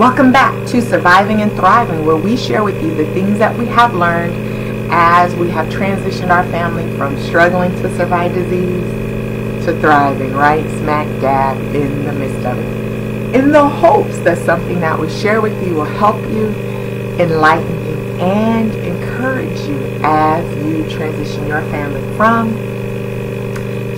Welcome back to Surviving and Thriving, where we share with you the things that we have learned as we have transitioned our family from struggling to survive disease to thriving, right smack dab in the midst of it. In the hopes that something that we share with you will help you, enlighten you, and encourage you as you transition your family from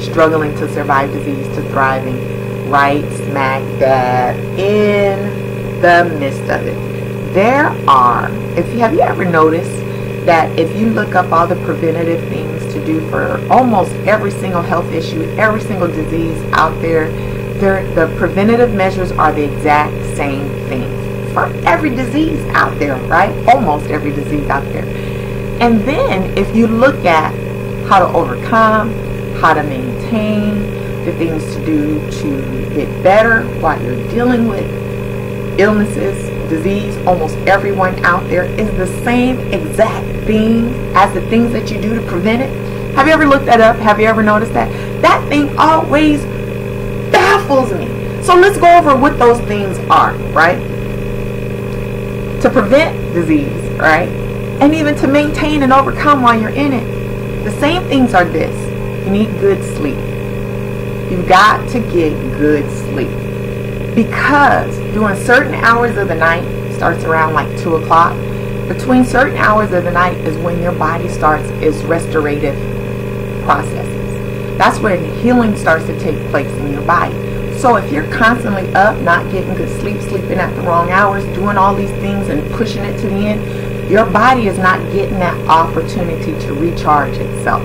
struggling to survive disease to thriving right smack dab in the midst of it. There are, if you have you ever noticed that if you look up all the preventative things to do for almost every single health issue, every single disease out there, the preventative measures are the exact same thing for every disease out there, right? Almost every disease out there. And then if you look at how to overcome, how to maintain, the things to do to get better while you're dealing with illnesses, disease, almost everyone out there is the same exact thing as the things that you do to prevent it? Have you ever looked that up? Have you ever noticed that? That thing always baffles me. So let's go over what those things are, right? To prevent disease, right? And even to maintain and overcome while you're in it. The same things are this. You need good sleep. You've got to get good sleep. Because during certain hours of the night, starts around like 2 o'clock, between certain hours of the night is when your body starts its restorative processes. That's when healing starts to take place in your body. So if you're constantly up, not getting good sleep, sleeping at the wrong hours, doing all these things and pushing it to the end, your body is not getting that opportunity to recharge itself.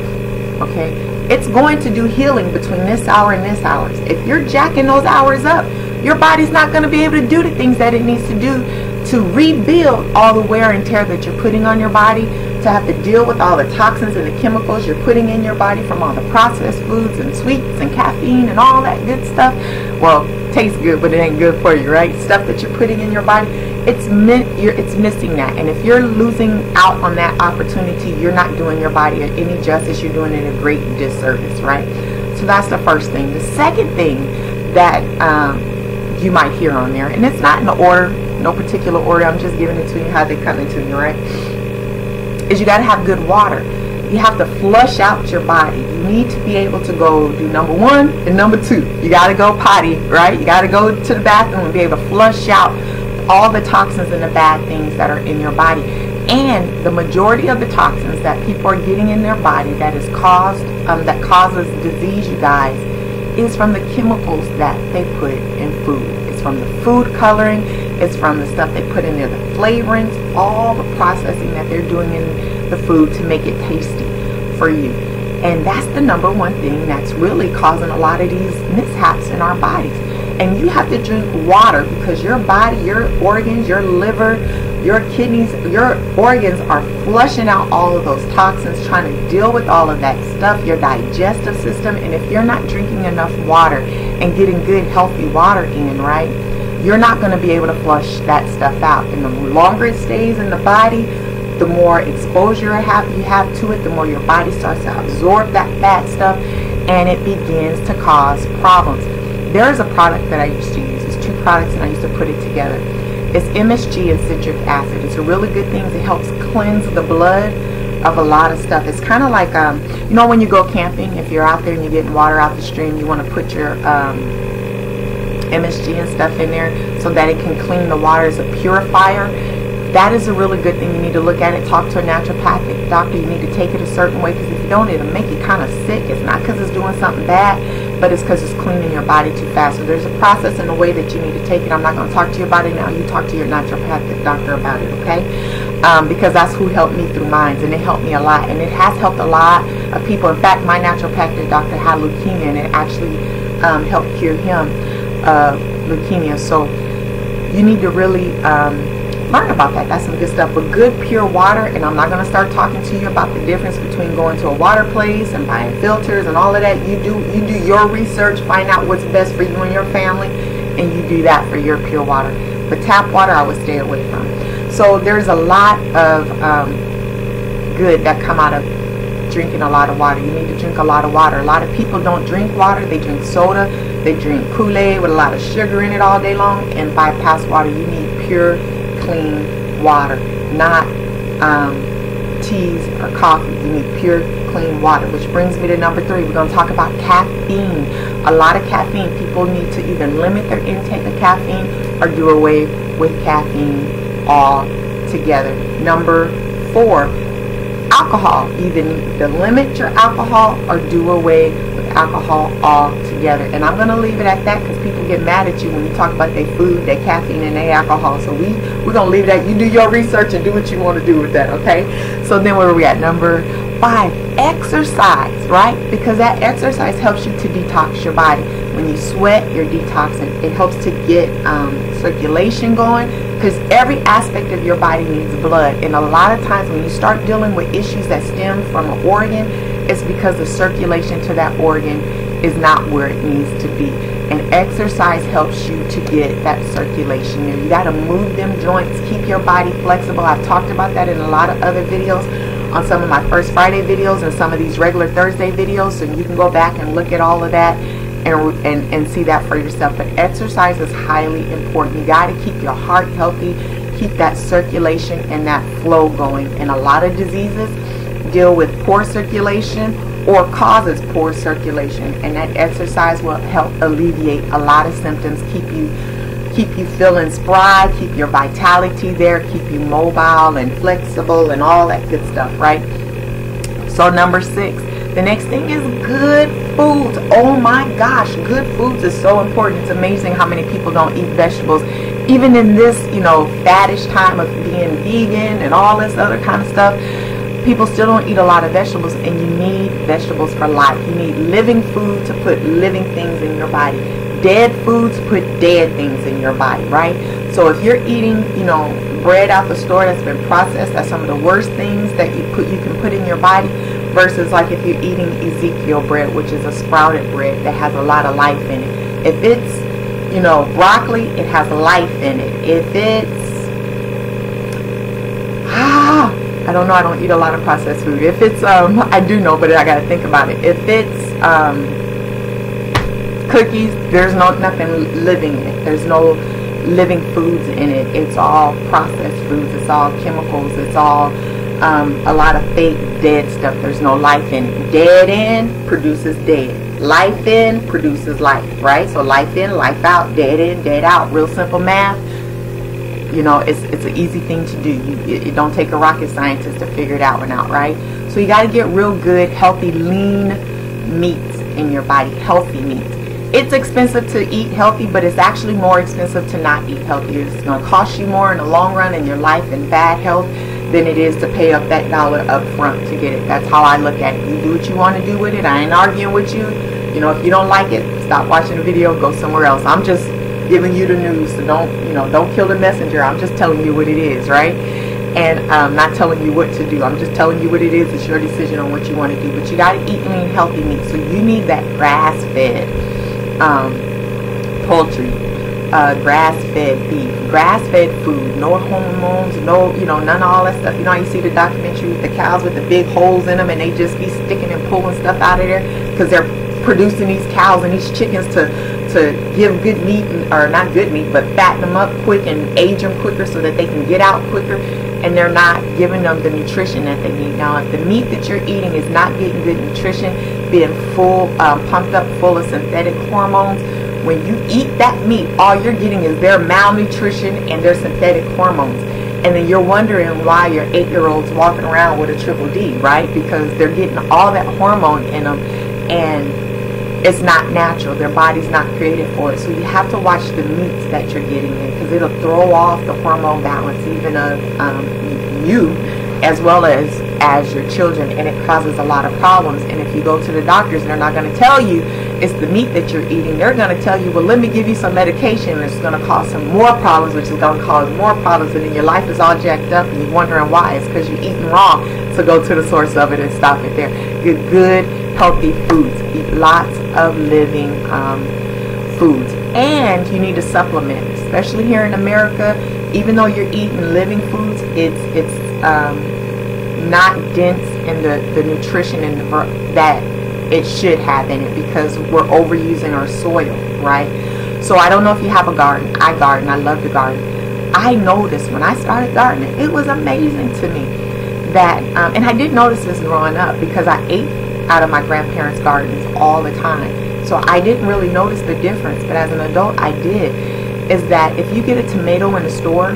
Okay? It's going to do healing between this hour and this hour. If you're jacking those hours up, your body's not going to be able to do the things that it needs to do to rebuild all the wear and tear that you're putting on your body, to have to deal with all the toxins and the chemicals you're putting in your body from all the processed foods and sweets and caffeine and all that good stuff. Well, tastes good, but it ain't good for you, right? Stuff that you're putting in your body, it's meant you're it's missing that. And if you're losing out on that opportunity, you're not doing your body any justice. You're doing it a great disservice, right? So that's the first thing. The second thing that um, you might hear on there, and it's not in order no particular order. I'm just giving it to you how they come into you, right? Is you got to have good water. You have to flush out your body. You need to be able to go do number one and number two. You got to go potty, right? You got to go to the bathroom and be able to flush out all the toxins and the bad things that are in your body. And the majority of the toxins that people are getting in their body that is caused, um, that causes disease, you guys, is from the chemicals that they put in food. It's from the food coloring. It's from the stuff they put in there, the flavorings, all the processing that they're doing in the food to make it tasty for you. And that's the number one thing that's really causing a lot of these mishaps in our bodies. And you have to drink water because your body, your organs, your liver, your kidneys, your organs are flushing out all of those toxins, trying to deal with all of that stuff, your digestive system. And if you're not drinking enough water and getting good, healthy water in, right? you're not going to be able to flush that stuff out. And the longer it stays in the body, the more exposure you have to it, the more your body starts to absorb that bad stuff and it begins to cause problems. There's a product that I used to use. It's two products and I used to put it together. It's MSG and citric acid. It's a really good thing. It helps cleanse the blood of a lot of stuff. It's kind of like, um, you know, when you go camping, if you're out there and you're getting water out the stream, you want to put your um, MSG and stuff in there so that it can clean the water as a purifier. That is a really good thing. You need to look at it. Talk to a naturopathic doctor. You need to take it a certain way because if you don't, it'll make you kind of sick. It's not because it's doing something bad, but it's because it's cleaning your body too fast. So there's a process and a way that you need to take it. I'm not going to talk to you about it now. You talk to your naturopathic doctor about it, okay? Um, because that's who helped me through mines, and it helped me a lot, and it has helped a lot of people. In fact, my naturopathic doctor had leukemia, and it actually um, helped cure him uh, leukemia. So you need to really um, learn about that. That's some good stuff. But good pure water, and I'm not going to start talking to you about the difference between going to a water place and buying filters and all of that. You do you do your research, find out what's best for you and your family, and you do that for your pure water. But tap water, I would stay away from. So there's a lot of um, good that come out of drinking a lot of water. You need to drink a lot of water. A lot of people don't drink water. They drink soda They drink Kool-Aid with a lot of sugar in it all day long and bypass water. You need pure, clean water, not um, teas or coffee. You need pure, clean water, which brings me to number three. We're going to talk about caffeine. A lot of caffeine. People need to either limit their intake of caffeine or do away with caffeine altogether. Number four, alcohol. Either need to limit your alcohol or do away with alcohol altogether. And I'm going to leave it at that because get mad at you when you talk about their food, their caffeine, and their alcohol. So we, we're going to leave that. You do your research and do what you want to do with that, okay? So then where are we at? Number five, exercise, right? Because that exercise helps you to detox your body. When you sweat, you're detoxing. It helps to get um, circulation going because every aspect of your body needs blood. And a lot of times when you start dealing with issues that stem from an organ, it's because the circulation to that organ is not where it needs to be. And exercise helps you to get that circulation. You got to move them joints, keep your body flexible. I've talked about that in a lot of other videos on some of my first Friday videos and some of these regular Thursday videos. So you can go back and look at all of that and, and, and see that for yourself. But exercise is highly important. You got to keep your heart healthy, keep that circulation and that flow going. And a lot of diseases deal with poor circulation or causes poor circulation. And that exercise will help alleviate a lot of symptoms, keep you keep you feeling spry, keep your vitality there, keep you mobile and flexible and all that good stuff, right? So number six, the next thing is good foods. Oh my gosh, good foods is so important. It's amazing how many people don't eat vegetables. Even in this, you know, faddish time of being vegan and all this other kind of stuff, people still don't eat a lot of vegetables and you need vegetables for life. You need living food to put living things in your body dead foods put dead things in your body, right? So if you're eating, you know, bread out the store that's been processed, that's some of the worst things that you put you can put in your body versus like if you're eating Ezekiel bread, which is a sprouted bread that has a lot of life in it. If it's, you know, broccoli, it has life in it. If it's ah, I don't know, I don't eat a lot of processed food. If it's um I do know, but I got to think about it. If it's um cookies, there's no nothing living in it. There's no living foods in it. It's all processed foods. It's all chemicals. It's all um, a lot of fake dead stuff. There's no life in it. Dead in produces dead. Life in produces life, right? So life in, life out, dead in, dead out. Real simple math. You know, it's it's an easy thing to do. You it, don't take a rocket scientist to figure it out and out, right? So you got to get real good, healthy, lean meats in your body, healthy meats it's expensive to eat healthy, but it's actually more expensive to not eat healthy. It's going to cost you more in the long run in your life and bad health than it is to pay up that dollar up front to get it. That's how I look at it. You do what you want to do with it. I ain't arguing with you. You know, if you don't like it, stop watching the video, go somewhere else. I'm just giving you the news, so don't, you know, don't kill the messenger. I'm just telling you what it is, right? And I'm not telling you what to do. I'm just telling you what it is. It's your decision on what you want to do. But you got to eat lean, healthy meat. So you need that grass-fed um, poultry, uh, grass-fed beef, grass-fed food, no hormones, no, you know, none of all that stuff. You know you see the documentary with the cows with the big holes in them and they just be sticking and pulling stuff out of there because they're producing these cows and these chickens to to give good meat, or not good meat, but fatten them up quick and age them quicker so that they can get out quicker and they're not giving them the nutrition that they need. Now, if the meat that you're eating is not getting good nutrition, being full, um, pumped up full of synthetic hormones, when you eat that meat, all you're getting is their malnutrition and their synthetic hormones. And then you're wondering why your eight-year-old's walking around with a triple D, right? Because they're getting all that hormone in them and it's not natural. Their body's not created for it. So you have to watch the meats that you're getting in because it'll throw off the hormone balance even of um, you as well as as your children and it causes a lot of problems. And if you go to the doctors they're not going to tell you it's the meat that you're eating. They're going to tell you well let me give you some medication it's going to cause some more problems which is going to cause more problems and then your life is all jacked up and you're wondering why. It's because you're eating wrong. So go to the source of it and stop it there. Get good healthy foods lots of living um, foods and you need to supplement especially here in America even though you're eating living foods it's it's um, not dense in the, the nutrition and the, that it should have in it because we're overusing our soil right? So I don't know if you have a garden. I garden. I love to garden. I noticed when I started gardening, it was amazing to me that, um, and I did notice this growing up because I ate out of my grandparents' gardens all the time. So I didn't really notice the difference, but as an adult, I did. Is that if you get a tomato in the store,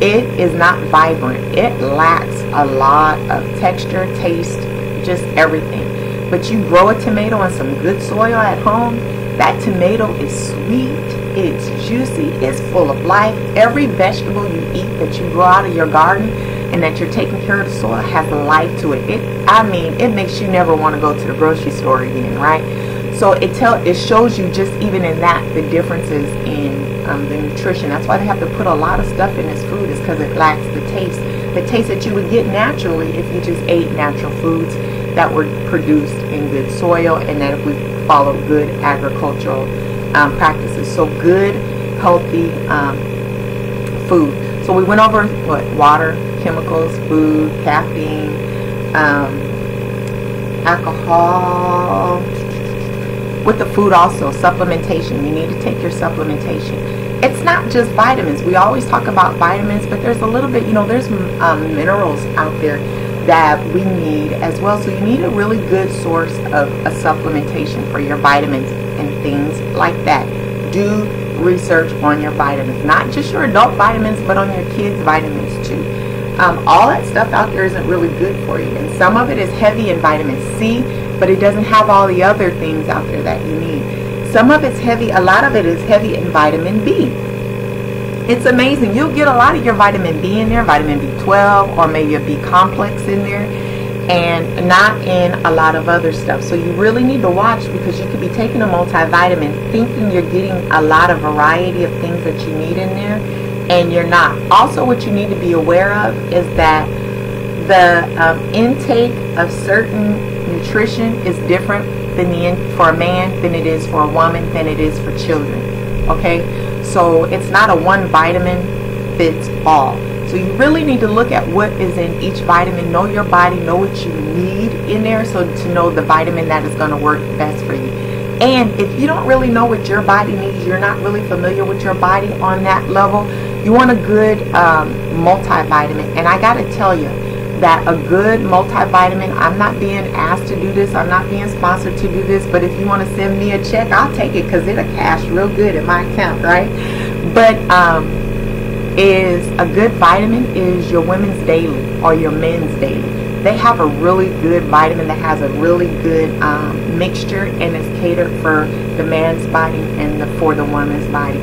it is not vibrant. It lacks a lot of texture, taste, just everything. But you grow a tomato in some good soil at home, that tomato is sweet, it's juicy, it's full of life. Every vegetable you eat that you grow out of your garden and that you're taking care of the soil has life to it. It I mean, it makes you never want to go to the grocery store again, right? So it tell it shows you just even in that the differences in um, the nutrition. That's why they have to put a lot of stuff in this food is because it lacks the taste, the taste that you would get naturally if you just ate natural foods that were produced in good soil and that if we follow good agricultural um, practices. So good, healthy um, food. So we went over what water, chemicals, food, caffeine, um, alcohol. With the food also, supplementation. You need to take your supplementation. It's not just vitamins. We always talk about vitamins, but there's a little bit, you know, there's um, minerals out there that we need as well. So you need a really good source of a supplementation for your vitamins and things like that. Do research on your vitamins, not just your adult vitamins, but on your kids' vitamins too. Um, all that stuff out there isn't really good for you, and some of it is heavy in vitamin C, but it doesn't have all the other things out there that you need. Some of it's heavy, a lot of it is heavy in vitamin B. It's amazing. You'll get a lot of your vitamin B in there, vitamin B12, or maybe a B complex in there, and not in a lot of other stuff. So you really need to watch because you could be taking a multivitamin thinking you're getting a lot of variety of things that you need in there, and you're not. Also, what you need to be aware of is that the um, intake of certain nutrition is different than the in- for a man than it is for a woman than it is for children. Okay, so it's not a one vitamin fits all. So you really need to look at what is in each vitamin, know your body, know what you need in there so to know the vitamin that is going to work best for you. And if you don't really know what your body needs, you're not really familiar with your body on that level, you want a good um, multivitamin. And I got to tell you, that a good multivitamin, I'm not being asked to do this, I'm not being sponsored to do this, but if you want to send me a check, I'll take it because it'll cash real good in my account, right? But um, is a good vitamin is your women's daily or your men's daily. They have a really good vitamin that has a really good um, mixture and is catered for the man's body and the, for the woman's body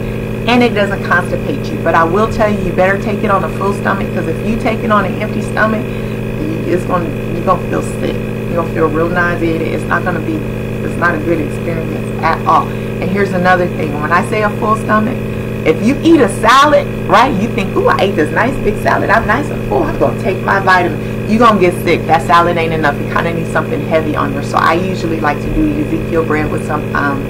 and it doesn't constipate you. But I will tell you, you better take it on a full stomach because if you take it on an empty stomach, it's going you're gonna feel sick. You're gonna feel real nauseated. It's not gonna be it's not a good experience at all. And here's another thing. When I say a full stomach, if you eat a salad, right, you think, ooh, I ate this nice big salad. I'm nice and full. I'm gonna take my vitamin. You're gonna get sick. That salad ain't enough. You kind of need something heavy on there. So I usually like to do Ezekiel bread with some um,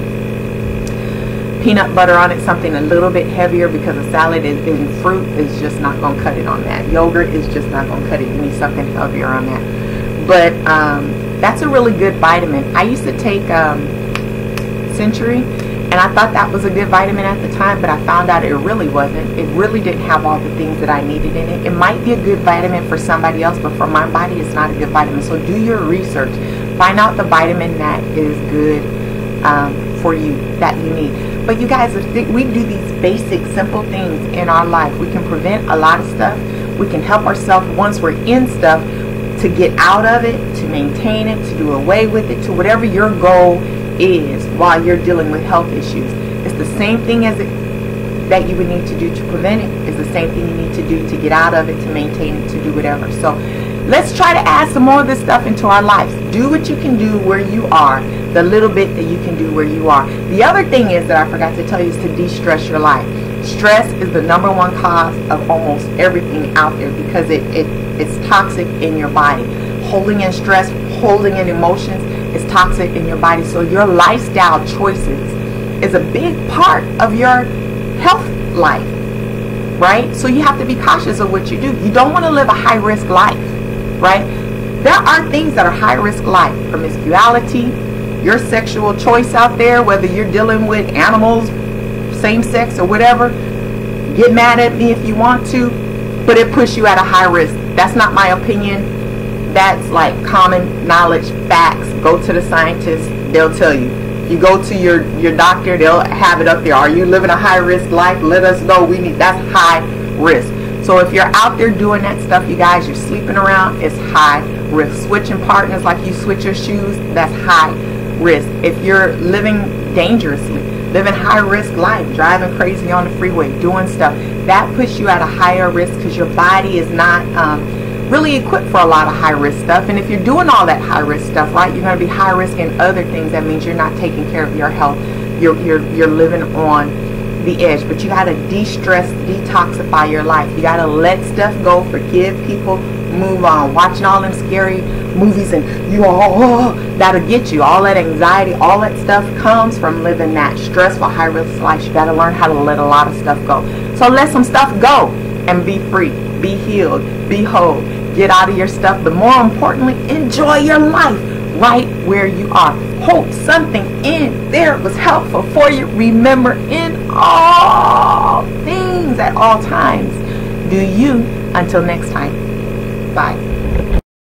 peanut butter on it, something a little bit heavier because a salad and fruit is just not going to cut it on that. Yogurt is just not going to cut it. You need something heavier on that. But um, that's a really good vitamin. I used to take um, Centrum and I thought that was a good vitamin at the time, but I found out it really wasn't. It really didn't have all the things that I needed in it. It might be a good vitamin for somebody else, but for my body, it's not a good vitamin. So do your research. Find out the vitamin that is good um, for you, that you need. But you guys, if we do these basic, simple things in our life, we can prevent a lot of stuff. We can help ourselves once we're in stuff to get out of it, to maintain it, to do away with it, to whatever your goal is while you're dealing with health issues. It's the same thing as it that you would need to do to prevent it is the same thing you need to do to get out of it, to maintain it, to do whatever. So let's try to add some more of this stuff into our lives. Do what you can do where you are the little bit that you can do where you are. The other thing is that I forgot to tell you is to de-stress your life. Stress is the number one cause of almost everything out there because it, it it's toxic in your body. Holding in stress, holding in emotions is toxic in your body. So your lifestyle choices is a big part of your health life. Right? So you have to be cautious of what you do. You don't want to live a high risk life. Right? There are things that are high risk life. Promiscuity, your sexual choice out there, whether you're dealing with animals, same sex, or whatever. Get mad at me if you want to, but it puts you at a high risk. That's not my opinion. That's like common knowledge, facts. Go to the scientists, they'll tell you. You go to your, your doctor, they'll have it up there. Are you living a high risk life? Let us know. We need that's high risk. So if you're out there doing that stuff, you guys, you're sleeping around, it's high risk. Switching partners like you switch your shoes, that's high risk. If you're living dangerously, living high risk life, driving crazy on the freeway, doing stuff, that puts you at a higher risk because your body is not um, really equipped for a lot of high risk stuff. And if you're doing all that high risk stuff, right, you're going to be high risk in other things. That means you're not taking care of your health. You're, you're, you're living on the edge, but you got to de-stress, detoxify your life. You got to let stuff go, forgive people, move on. Watching all them scary movies and you all oh, that'll get you. All that anxiety, all that stuff comes from living that stressful, high risk life. You got to learn how to let a lot of stuff go. So let some stuff go and be free, be healed, be whole. Get out of your stuff, but more importantly, enjoy your life right where you are. Hope something in there was helpful for you. Remember, in all things at all times, do you until next time. Bye.